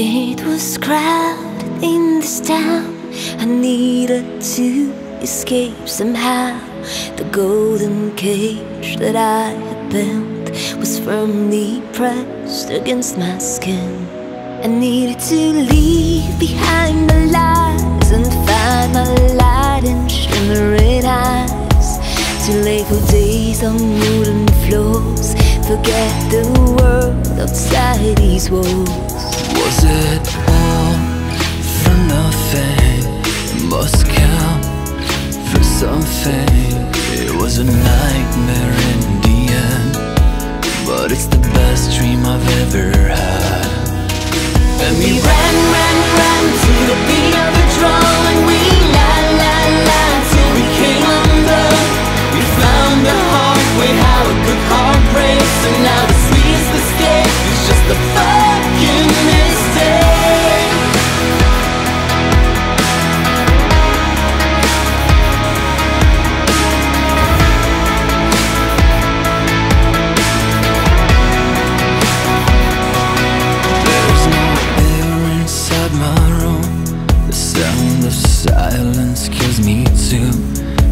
It was crowded in this town. I needed to escape somehow. The golden cage that I had built was firmly pressed against my skin. I needed to leave behind the lies and find my light in shimmering eyes. To lay for days on wooden floors, forget the world outside these walls. It all for nothing? It must count for something. It was a nightmare in the end, but it's the best dream I've ever had. And we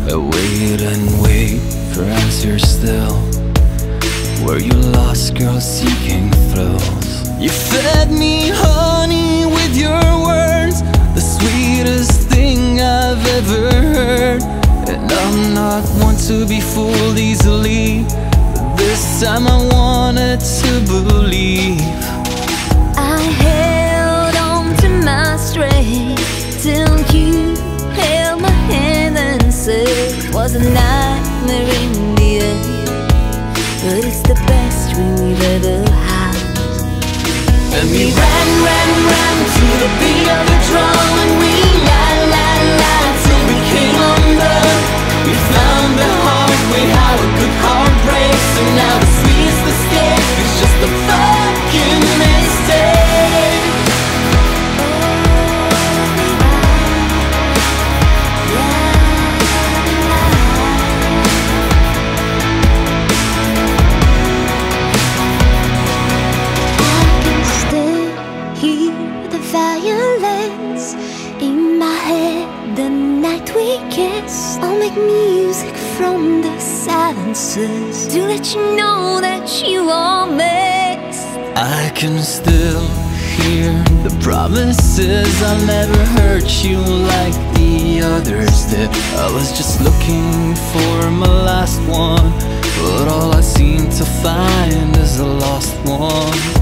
I wait and wait for answers still. Were you lost, girl, seeking thrills? You fed me honey with your words, the sweetest thing I've ever heard. And I'm not one to be fooled easily. But this time I wanted to believe. It was a nightmare in the end, but it's the best dream we've ever had. And we ran, ran, ran to the beat of the drum Music from the silences. To let you know that you are missed. I can still hear the promises. I'll never hurt you like the others did. I was just looking for my last one But all I seem to find is a lost one